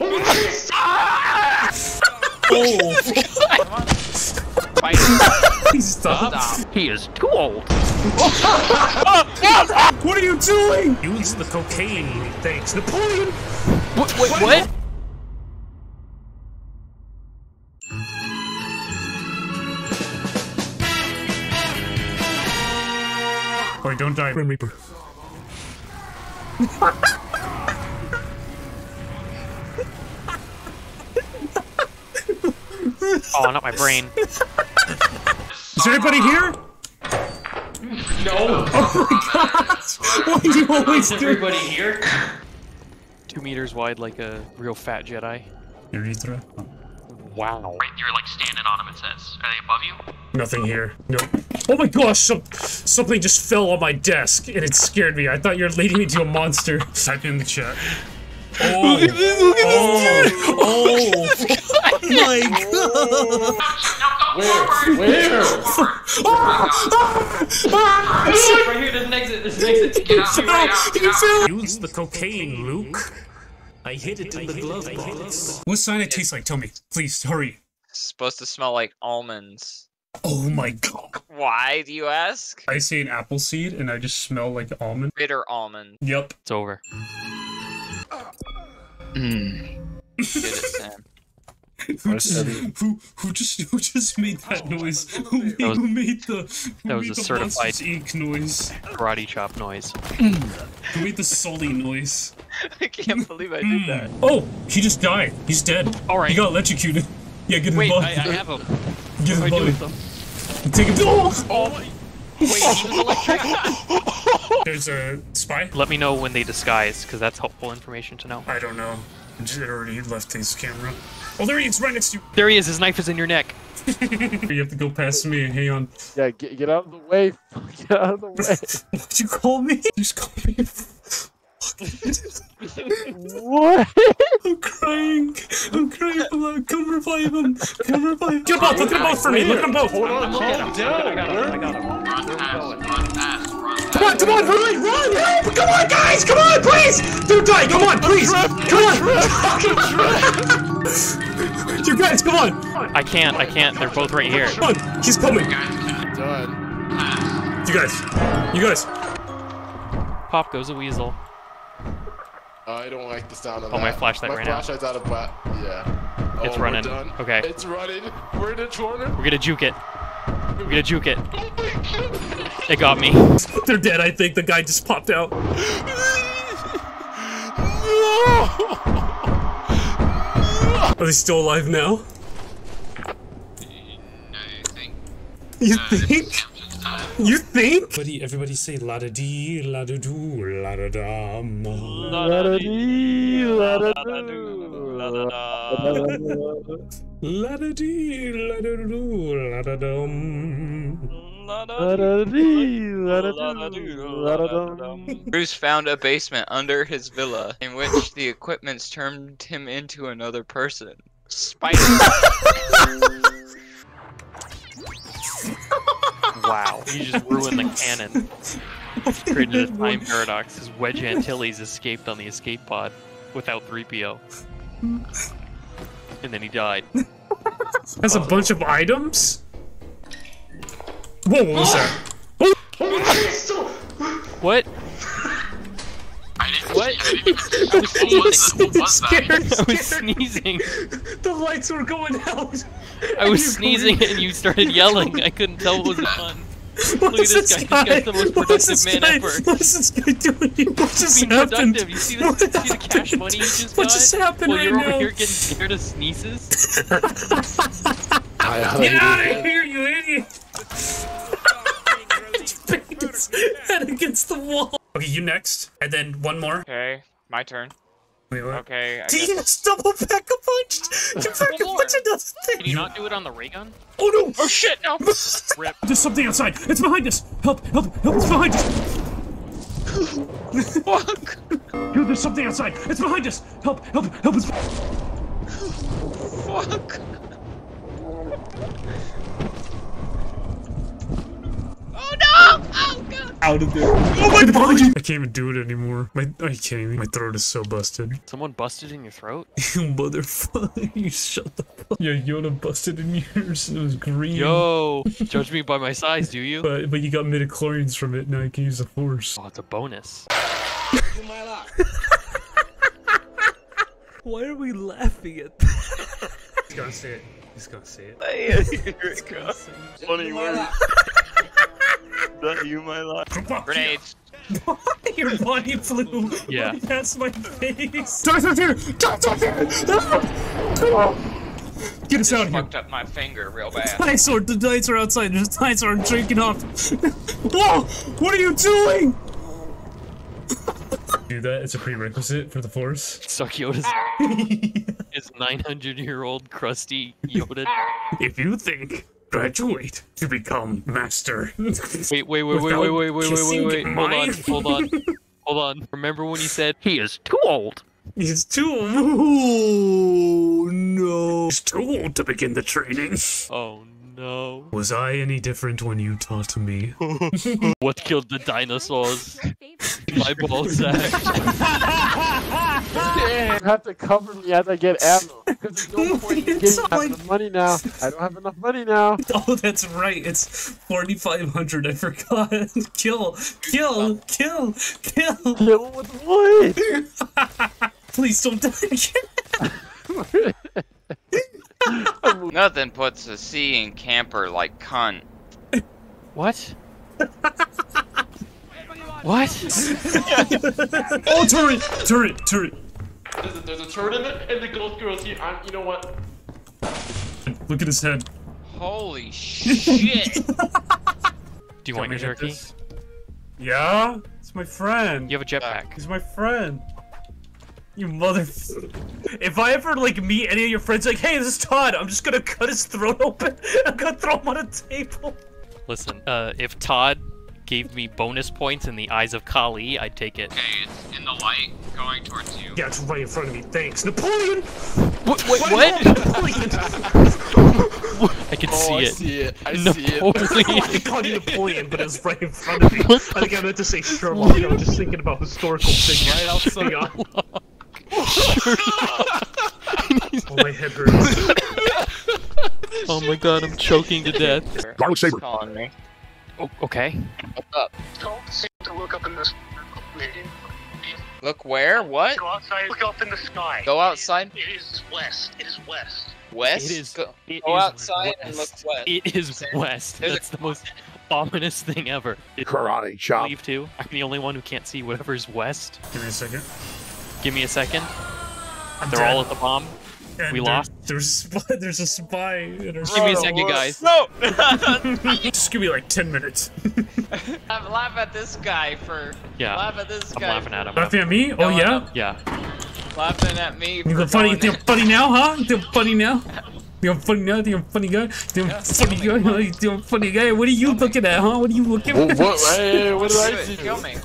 Oh, stop. Stop. He is too old. What are you doing? Use the cocaine. Thanks, Napoleon. What? Wait, what? Wait, don't die, Grim Reaper. Oh, not my brain. Is anybody here? No. Oh my gosh! Why do you always do Everybody here? Two meters wide, like a real fat Jedi. Urethra? Oh. Wow. You're like standing on them, it says. Are they above you? Nothing here. No. Oh my gosh, some, something just fell on my desk and it scared me. I thought you were leading me to a monster. Type in the chat. Oh, look at this, look at oh, this dude. Oh, my god. Where? Where? Right here, there's an exit. There's an exit. Get out, get out, get out. Use the cocaine, Luke. I hid it in the glove box. What sign it tastes like? Tell me. Please, hurry. supposed to smell like almonds. Oh my god. Why do you ask? I see an apple seed and I just smell like almond. Bitter almond. Yep. It's over. Mm. Get it, Sam. Who just, who, who just who just made that oh, noise? Who made, was- who made the who that was made a the certified- Monsters Inc. noise? Karate chop noise. Who made the Sully noise? I can't believe I did that. Mm. Oh, he just died. He's dead. All right. He got electrocuted. Yeah, get his Wait, body. I, I have him. get What his do I do body. them? Take him. Oh! Oh my. Wait, he was electric. There's a spy. Let me know when they disguise, because that's helpful information to know. I don't know. It already left his camera. Oh, there he is, right next to you. There he is. His knife is in your neck. you. you have to go past me. And hang on. Yeah, get, get out of the way. Get out of the way. What'd you call me? You just called me. What? I'm crying. I'm crying. Come Come revive him. Come revive him. Get both. Look at them both for me. Look at them both. Hold on, calm down. Where? Run fast, run fast, run fast. Come on, come on, run, run, help! Come on, guys, come on, please! Don't die, come on, please! Come on! you guys, come on! I can't. I can't. They're both right here. Come on, he's coming! Done. You guys, you guys. Pop goes a weasel. Uh, I don't like the sound of Oh, that. my flashlight my right now. flashlight's out of bat. Yeah. It's Oh, we're running. done. Okay. It's running. We're in a corner. We're gonna juke it. We're gonna juke it. Oh, it got me. They're dead, I think. The guy just popped out. Are they still alive now? You think? You think? Buddy, everybody say la da dee, la da doo, la da da. La-da-dee, la-da-doo, La da dee, la da doo, la da dum. la-da-dee, la-da-doo, la-da-dum. Bruce found a basement under his villa in which the equipments turned him into another person. Spider. Wow. You just ruined the canon. Created a time paradox. His Wedge Antilles escaped on the escape pod without 3PO. And then he died. Has a bunch of items? Whoa, what was that? What? I What? I didn't even I was sneezing. What was that? I was sneezing. The lights were going out. I was sneezing and you started yelling. I couldn't tell what was on. What Look at this this guy. This guy's the most What is this productive man guy? ever. What is this guy doing? What just Being happened? productive. You see, this, What see the cash happened? money you just What got? just happened While right you're over here getting scared of sneezes? I Get out of here, you idiot! His head against the wall. Okay, you next, and then one more. Okay, my turn. Wait, what? Okay, I He guess. just double back a punched. You back a punch another thing. Can you not do it on the ray gun? Oh no! Oh shit! No. Rip. There's something outside. It's behind us. Help! Help! Help! It's behind us. Fuck. Dude, there's something outside. It's behind us. Help! Help! Help! It's... Fuck. Oh no! Out of there. Oh my god! I can't even do it anymore. My, I can't even. My throat is so busted. Someone busted in your throat? You motherfucker. You shut the fuck. Yeah, Yoda busted in yours. It was green. Yo, judge me by my size, do you? But, but you got midichlorians from it. Now you can use the force. Oh, it's a bonus. Why are we laughing at that? He's gonna say it. He's gonna say it. Here it comes. Funny word. That you, my life. Grenades. Your body flew. Yeah. Right past my face. Dinosaur's here! Dinosaur's here! Get us out of here. Fucked up my finger real bad. Dinosaur, the dinosaur outside. There's a dinosaur drinking off. Whoa! What are you doing? Do that. It's a prerequisite for the force. Suck Yoda's his 900 year old crusty Yoda. If you think graduate to become master. Wait, wait, wait, wait, wait, wait, wait, wait, wait, wait. Hold on, hold on, hold on. Remember when he said he is too old? He's too old. Oh, no. He's too old to begin the training. Oh no. Was I any different when you taught me? What killed the dinosaurs? My ballsack. You have to cover me as I get ammo. Because there's no point in getting like- enough money now. I don't have enough money now. Oh, that's right. It's 4,500. I forgot. Kill, kill, kill, kill. Kill with what? Please don't die again. Nothing puts a C in camper like cunt. What? what? Oh, turret, turret, turret. There's a, there's a turret in it, and the gold girl's here. I'm, you know what? Look at his head. Holy shit! Do you want your jerky? Yeah? It's my friend. You have a jetpack. He's my friend. You mother. If I ever like meet any of your friends, like, hey, this is Todd. I'm just gonna cut his throat open. I'm gonna throw him on a table. Listen, uh, if Todd gave me bonus points in the eyes of Kali, I'd take it. Okay, it's in the light going towards you. Yeah, it's right in front of me. Thanks, Napoleon. What? Wait, what? Napoleon. I can Oh, see I it. see it. I see it. Napoleon. I called you Napoleon, but it was right in front of me. I think I meant to say Sherlock. I was just thinking about historical figures. Right outside. Hang on. Oh, my head hurts. Oh my god, I'm choking to death. Garlic saber. calling me. Oh, okay. What's up? Don't seem to look up in the sky. Look where? What? Go outside. Look up in the sky. Go outside. It is west. It is west. West? It is. Go, it go is outside and look west. west. It is west. There's a- That's the most ominous thing ever. Did Karate chop. leave too? I'm the only one who can't see whatever's west. Give me a second. Give me a second. I'm They're all at the bomb. And we there- lost? There's a spy, there's a spy in our. Give me a second, guys. No! Just give me like ten minutes. I'm laughing at this guy for. Yeah, Laugh at this I'm guy. laughing at him. Laughing at me? Oh yeah. up. Yeah. Laughing at me You feel funny? You going think I'm funny now, huh? You think I'm funny now? You think I'm funny now? You think I'm funny guy? You think I'm funny guy? You think I'm funny guy? What are you looking at, huh? What are you looking What? at? what hey, what did I Do do? Kill me.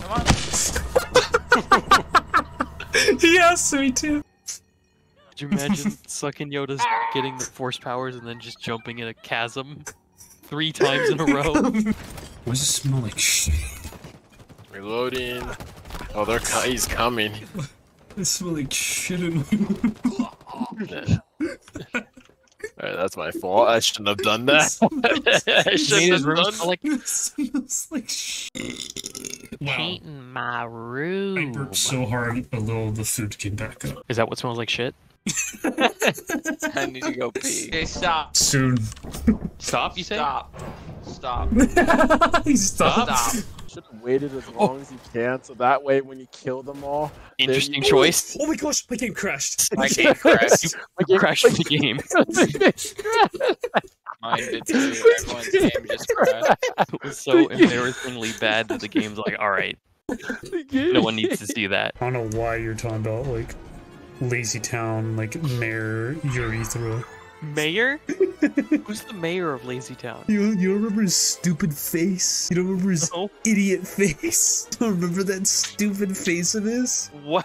Come on. yes, me too. Could you imagine sucking Yoda's getting the force powers and then just jumping in a chasm three times in a row? Why does it smell like shit? Reloading. Oh, they're co- he's coming. It smells like shit in my Alright, that's my fault. I shouldn't have done that. I shouldn't have room done smell like It smells like shit. Wow. painting my room. I room. burped so hard, a little the food came back up. Is that what smells like shit? I need to go pee. Okay, stop. Soon. Stop, you say? Stop. Stop. he stopped. Stop. Should have waited as oh. long as you can, so that way when you kill them all, Interesting you- choice. Oh my gosh, my game crashed. My game crashed. Like, you- Crash the game. Mine did too. Everyone's game just crashed. It was so embarrassingly bad that the game's like, alright, no one needs to see that. I don't know why you're talking about like Lazy Town, like Mayor Urethra. Mayor? Who's the mayor of Lazy Town? You you don't remember his stupid face? You don't remember his No. idiot face? Don't remember that stupid face of his? Wow.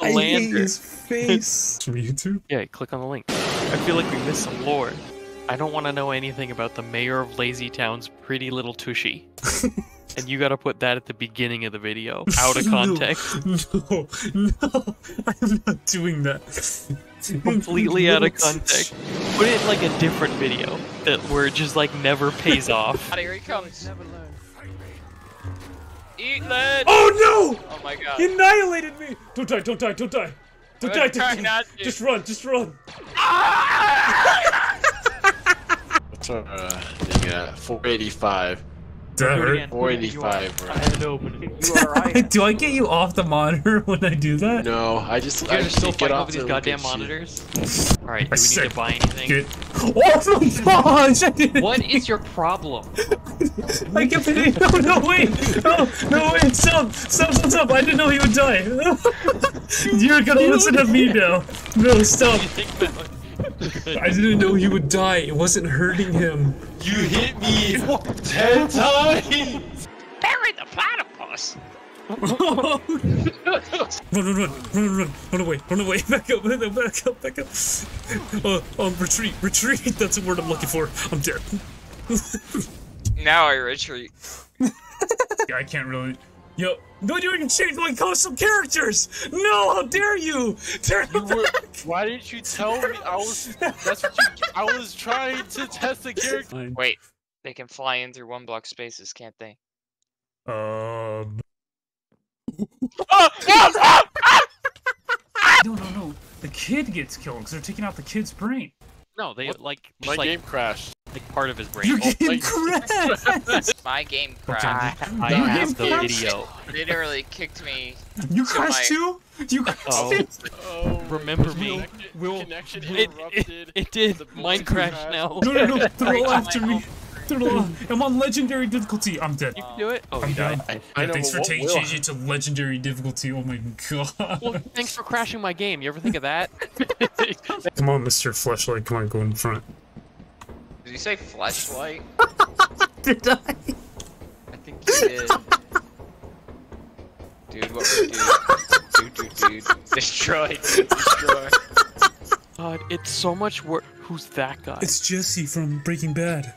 I hate his face. From YouTube? Yeah, click on the link. I feel like we missed some lore. I don't want to know anything about the mayor of Lazy Town's pretty little tushy. And you gotta put that at the beginning of the video, out of context. No, no, I'm not doing that. Completely out of context. Put it in like a different video that where it just like never pays off. Here he comes. Eat lead! Oh no! Oh my god. He annihilated me! Don't die! Don't die! Don't die! Don't I'm die! Just, not to. just run! Just run! What's our uh, thing at? 485. That Do hurt. again. 485, bro. I had to open it. You alright? do I get you off the monitor when I do that? No, I just You I guys are just still can't fighting over these goddamn look at shit. monitors? Alright, do we need said to buy anything? Get. Oh my gosh! I didn't. What is your problem? I kept hitting. No, oh, no, wait! No, no, wait! Stop! Stop! Stop! Stop! I didn't know he would die. You're gonna listen to me now. No, stop! I didn't know he would die. It wasn't hurting him. You hit me 10 times! Bury the platypus! run, run, run, run, run, run away, run away, back up, back up, back up, back up. Uh, um, retreat, retreat, that's the word I'm looking for. I'm dead. Now I retreat. yeah, I can't really. Yo, no, you can change my custom characters! No, how dare you! Turn You were, back! why didn't you tell me? I was. That's what you. I was trying to test the character. Wait, they can fly in through one block spaces, can't they? Um. no, no, no. The kid gets killed because they're taking out the kid's brain. No, they like My like, game crashed. Like part of his brain. You Oh, get crashed! My game crashed. I You have the video. Literally kicked me. You So crashed my- too? You oh. crashed Oh. too? Oh, Remember me. connection, Will- connection It, it, it did. Mine crashed crashed. now. No, no, no. They're Right all to after me. home. Um, I'm on legendary difficulty. I'm dead. You can do it. Oh, I'm you done. died. I Yeah, know, thanks for taking will- changing to legendary difficulty. Oh my god. Well, thanks for crashing my game. You ever think of that? Come on, Mr. Fleshlight. Come on, go in front. Did you say flashlight? Did I? I think you did. Dude, what we do? Dude, dude, dude. Destroy, dude, destroy. God, it's so much work. Who's that guy? It's Jesse from Breaking Bad.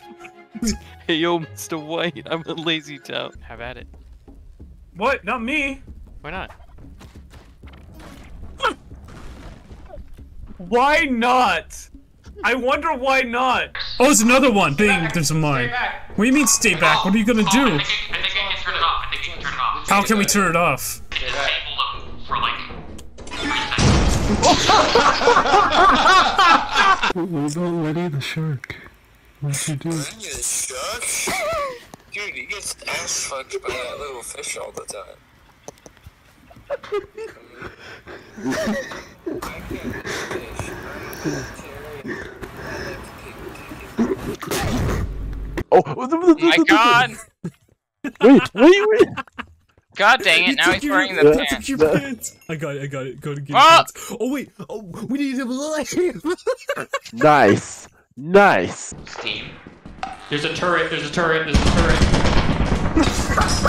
Hey, yo, Mr. White. I'm a lazy town. Have at it. What? Not me. Why not? Why not? I wonder why not. Oh, there's another one. Bing, there's a mine. What do you mean stay back? What are you gonna oh, do? I think, I think I can turn it off. I think you can turn it off. How can we turn it off? Disable them for like three seconds. What about Letty the shark? What'd you do? The shark? Dude, he gets ass fucked by that little fish all the time. Oh, My god! wait, wait, wait. God dang it, now he's wearing the Yeah. pants. Your pants. I got it. I got it. Go to get Ah! pants. Oh wait. Oh, we need him alive. Nice, nice. Steam. There's a turret. There's a turret. There's a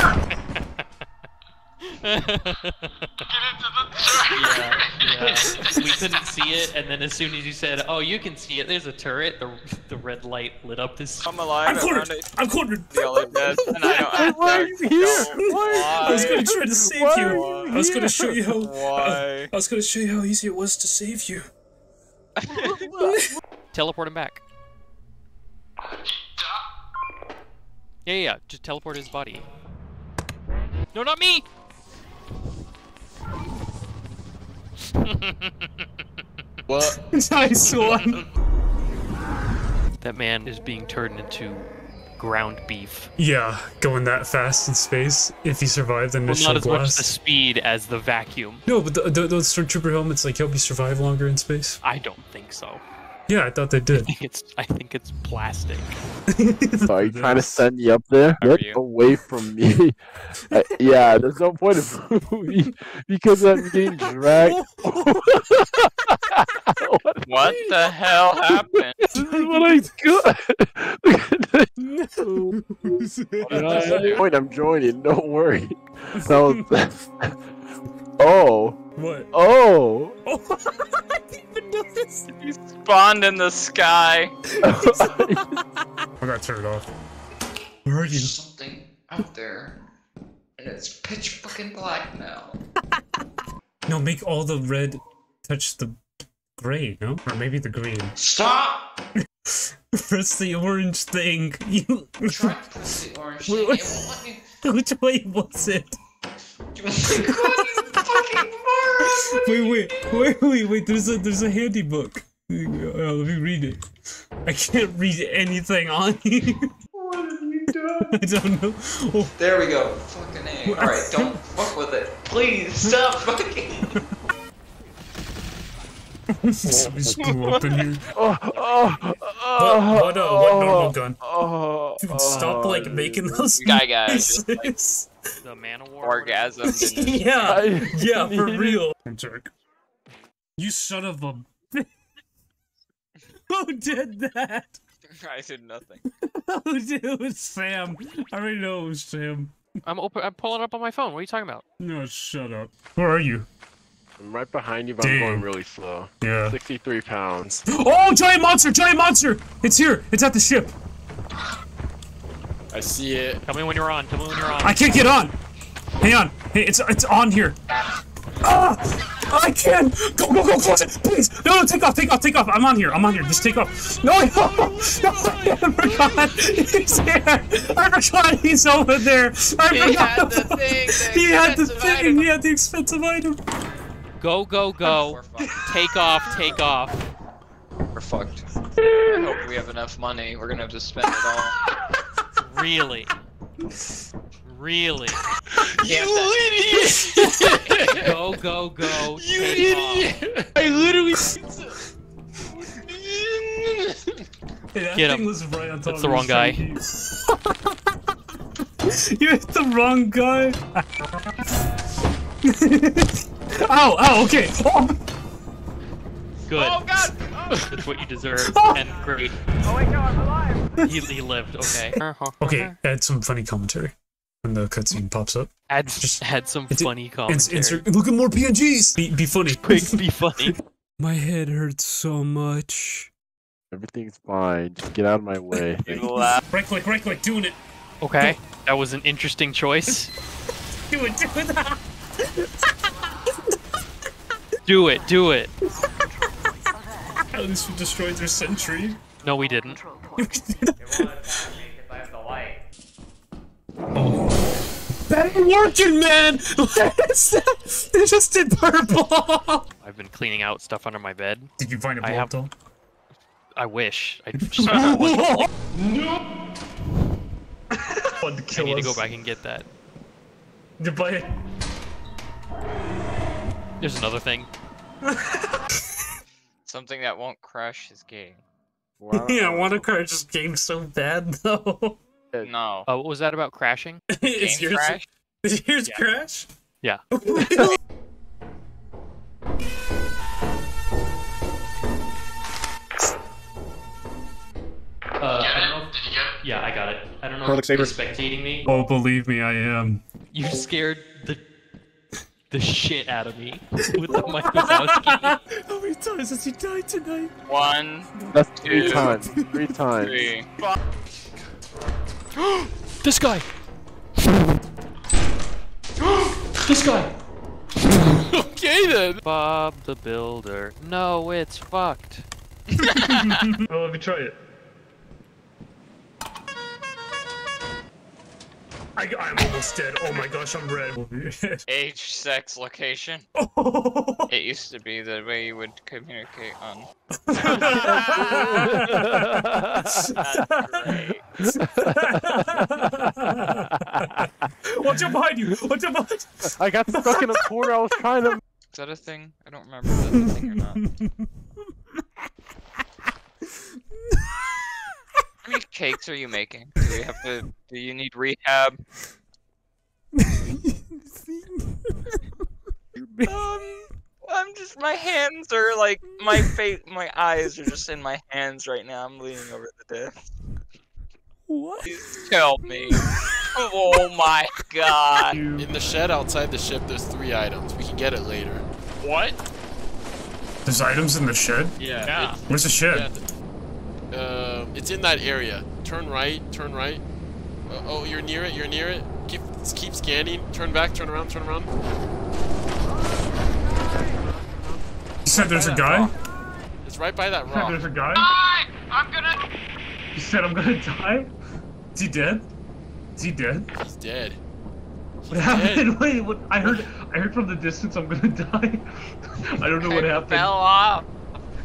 turret. yeah, yeah. We couldn't see it, and then as soon as you said, "Oh, you can see it," there's a turret. The the red light lit up his. I'm alive. I'm cornered. it. I'm cornered. The other dead, and I don't. I Why are you here? know Why? I was gonna try to save Why you. are you I was gonna show you how. Uh, Why? I was gonna show you how easy it was to save you. Teleport him back. Yeah, yeah, yeah. Just teleport his body. No, not me. What? nice one. That man is being turned into ground beef. Yeah, going that fast in space. If he survived the Well, initial not as much blast. the speed as the vacuum. No, but the, the, those stormtrooper helmets like help you survive longer in space. I don't think so. Yeah, I thought they did. I think it's I think it's plastic. So are you trying to send me up there? How are Get you? away from me. I- yeah, there's no point in moving because I'm getting dragged. What the hell happened? this is what I got. no Point, I'm joining. Don't worry. That was. oh. What? Oh. Oh, I didn't even know He spawned in the sky. I got turned off. Where are you? Something out there. And it's pitch fucking black now. No, make all the red touch the gray, no? Or maybe the green. Stop! Press the orange thing. You. Try to press the orange thing. It won't let me. Which way was it? Oh my god, you fucking moron! Wait, wait, wait, wait, wait. There's a there's a handy book. Uh, let me read it. I can't read anything on here. What have you done? I don't know. Oh, There we go. Fucking A. Alright, don't fuck with it. Please stop fucking. somebody blew up in here. Oh, oh, What, oh, what, uh, what normal gun? oh, Dude, stop like oh, making those Guy guys. Noises. The man of war. Orgasm. yeah, yeah, for real. I'm jerk. You son of a. Who did that? I did nothing. Who did it? was Sam. I already know it was Sam. I'm open. I'm pulling up on my phone. What are you talking about? No, shut up. Where are you? I'm right behind you, but I'm Damn. going really slow. Yeah. 63 pounds. Oh, giant monster! Giant monster! It's here! It's at the ship! I see it. Tell me when you're on. Tell me when you're on. I can't get on! Hang on! Hey, it's it's on here! Ah! I can't! Go, go, go, close it! Please! No, no, take off, take off, take off! I'm on here, I'm on here, just take off. No, no! No, I forgot! He's here! I forgot he's over there! I He forgot! had the thing, the he had the thing! item. He had the expensive item! Go, go, go. Take off. Take off. We're fucked. I hope we have enough money. We're gonna have to spend it all. Really. Really. You idiot! Go, go, go. you take off. idiot! I literally. Hey, that Get thing him. was right on top That's the wrong guy. you hit the wrong guy. ow, ow, okay. Oh, Good. Oh god! That's what you deserve. Oh. And great. Oh wait, no, I'm alive! He, he lived. Okay. okay, add some funny commentary when the cutscene pops up. Add, Just- add some it's- funny Ins- commentary. insert, look at more PNGs. Be, be funny. Quick, be funny. My head hurts so much. Everything's fine. Just get out of my way. Laugh. Right click, right click, doing it. Okay. That was an interesting choice. Do it, do it. Do it. Do it. At least we destroyed their sentry. No, we didn't. That ain't working, man! they just did purple! I've been cleaning out stuff under my bed. Did you find a I blow have- doll? I wish. I just found one. Fun to I kill need to go back and get that. Goodbye. There's another thing. Something that won't crash his game. Wow. Yeah, I want to crash this game so bad though. No. Oh, what was that about crashing? Is Game yours crash? Is yours crash? Yeah. Uh, I don't know. Did you get it? Yeah, I got it. I don't know Product if you're spectating me. Oh, believe me, I am. You scared the the shit out of me with the Mike Wazowski. How many times has he died tonight? One, That's three Two. times. Three times. three. this guy. this guy. okay then. Bob the Builder. No, it's fucked. Oh, let me try it. I, I'm almost dead. Oh my gosh, I'm red. Age, sex, location. oh, It used to be the way you would communicate on. That's great. Watch out behind you! Watch out behind I got stuck in a corner. I was trying to. Is that a thing? I don't remember if that's a thing or not. How many cakes are you making? Do we have to? Do you need rehab? Um, I'm just. My hands are like my face. My eyes are just in my hands right now. I'm leaning over the desk. What? Please help me. Oh my god. In the shed outside the ship, there's three items. We can get it later. What? There's items in the shed. Yeah. Yeah. Where's the shed? yeah. Uh, it's in that area. Turn right. Turn right. Uh, oh, you're near it. You're near it. Keep keep scanning. Turn back. Turn around. Turn around. You said there's a guy. It's right by that You rock. there's a guy. Die! I'm gonna. You said I'm gonna die. Is he dead? Is he dead? He's dead. What happened? Wait, what? I heard. I heard from the distance I'm gonna die. I don't know what happened. fell off.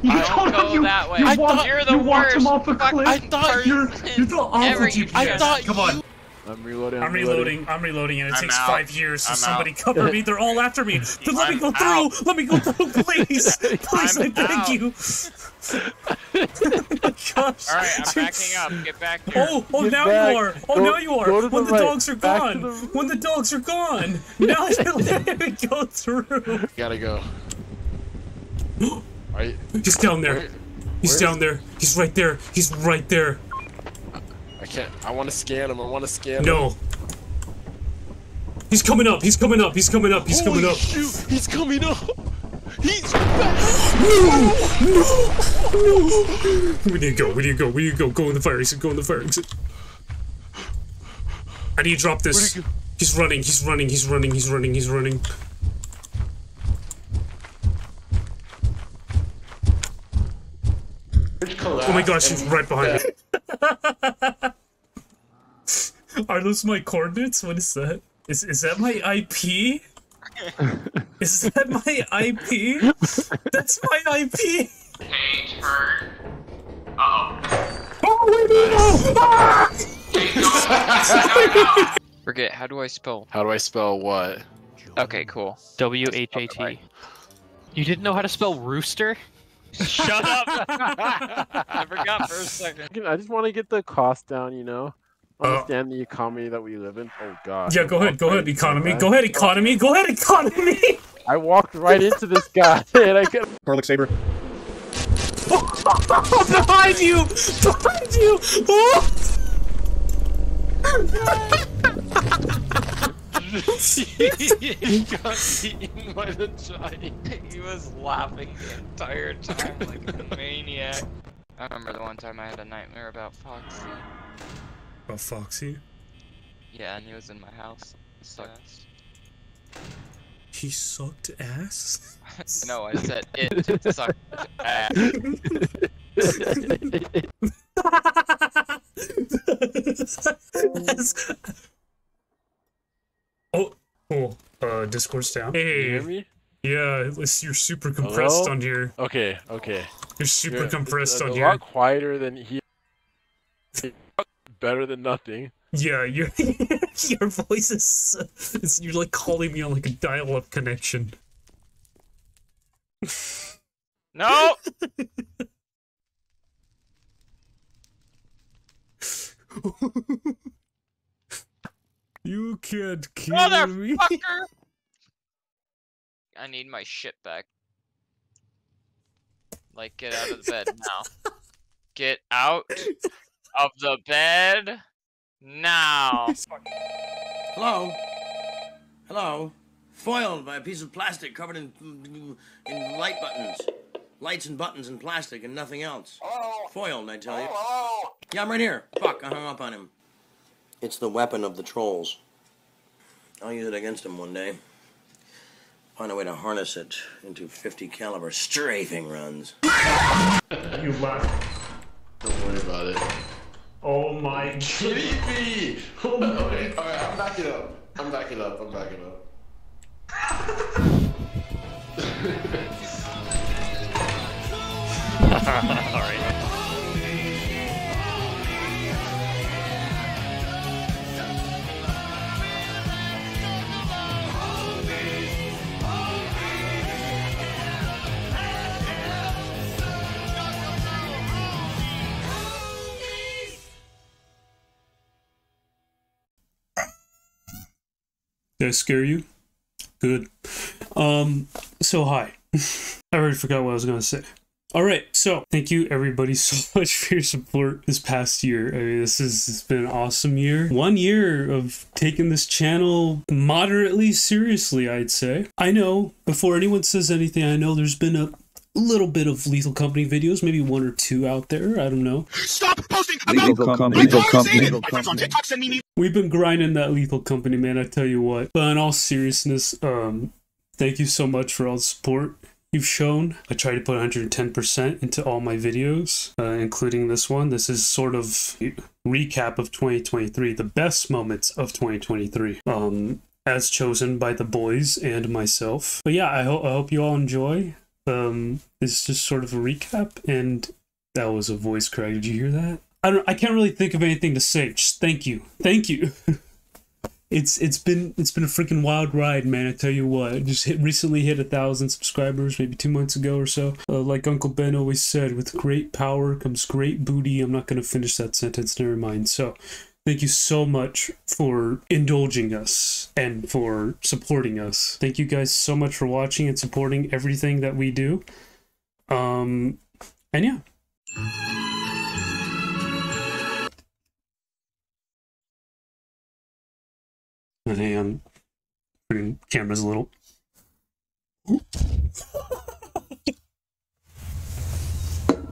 You Don't told go him you, that way. You I walked, thought- You're the you walked him worst off a cliff. I thought you're person you're the awful. GPS. I thought Come on. I'm reloading. I'm reloading. I'm reloading, and it I'm takes out. five years. So I'm somebody out. cover me. They're all after me. Then let me I'm go through. Let me go through, please. Please, I I'm beg out. you. Gosh. All right, I'm backing up. Get back here. Oh, oh, Get now back. you are. Oh, Go- now you are. go to When the the, right. dogs are Back gone. the- When the dogs are gone. Now you're letting me go through. Gotta go. Right. He's down there. Where- He's where down there. He's right there. He's right there. I can't. I want to scan him. I want to scan him. No. He's coming up. He's coming up. He's coming up. He's coming up. Shoot! He's coming up. He's coming up. No We need to go. We need to go. We need to go. Go in the fire exit. Go in the fire exit. I need to drop this. Where'd he go? He's running. He's running. He's running. He's running. He's running. Oh my gosh, he's right behind me. Are those my coordinates? What is that? Is is that my IP? Is that my IP? That's my IP. Page turn. Uh Oh oh. Forget. How do I spell? How do I spell what? Okay, cool. W H A T. You didn't know how to spell rooster? Shut up. I forgot for a second. I just want to get the cost down. You know. Uh, Understand the economy that we live in. Oh god. Yeah, go ahead. Go ahead, Walked right into economy. Go ahead, economy. Go ahead, economy. I walked right into this guy, and I could. Garlic saber. behind you! Behind you! Oh! He got eaten by the giant. He was laughing the entire time like a maniac. I remember the one time I had a nightmare about Foxy. About Foxy. Yeah, and he was in my house. Sucks. He sucked ass? no, I said it sucked ass. That's- oh, cool. Uh, Discord's down. You Hey, hear me? yeah, it's, you're super compressed Hello? on here. Okay. Okay. You're super You're- compressed it's a, on a here. lot quieter than he. Better than nothing. Yeah, your your voice is, is you're like calling me on like a dial-up connection. No! You can't kill me. I need my shit back. Like, get out of the bed now. Get out of the bed now. Hello? Hello? Foiled by a piece of plastic covered in, in light buttons. Lights and buttons and plastic and nothing else. Foiled, I tell you. Yeah, I'm right here. Fuck, I hung up on him. It's the weapon of the trolls. I'll use it against them one day. Find a way to harness it into 50 caliber strafing runs. You laugh. Don't worry about it. Oh my Kidding me? Oh my Okay, alright, I'm backing up. I'm backing up. I'm backing up. Alright. Did I scare you? Good. Um, so hi. I already forgot what I was gonna say. Alright, so thank you everybody so much for your support this past year. I mean, this has it's been an awesome year. One year of taking this channel moderately seriously, I'd say. I know, before anyone says anything, I know there's been a little bit of Lethal Company videos, maybe one or two out there. I don't know. Stop posting Legal about company. Legal Legal company. company. My friends on TikTok send me We've been grinding that Lethal Company, man. I tell you what. But in all seriousness, um, thank you so much for all the support you've shown. I try to put 110% into all my videos, uh, including this one. This is sort of recap of 2023, the best moments of 2023. Um, as chosen by the boys and myself. But yeah, I, ho- I hope you all enjoy. Um, this is just sort of a recap, and that was a voice crack. Did you hear that? I don't. I can't really think of anything to say. Just thank you, thank you. it's it's been it's been a freaking wild ride, man. I tell you what. I just hit recently hit a thousand subscribers, maybe two months ago or so. Uh, like Uncle Ben always said, with great power comes great booty. I'm not gonna finish that sentence. Never mind. So. Thank you so much for indulging us and for supporting us. Thank you guys so much for watching and supporting everything that we do. Um, and yeah. And I'm putting cameras a little.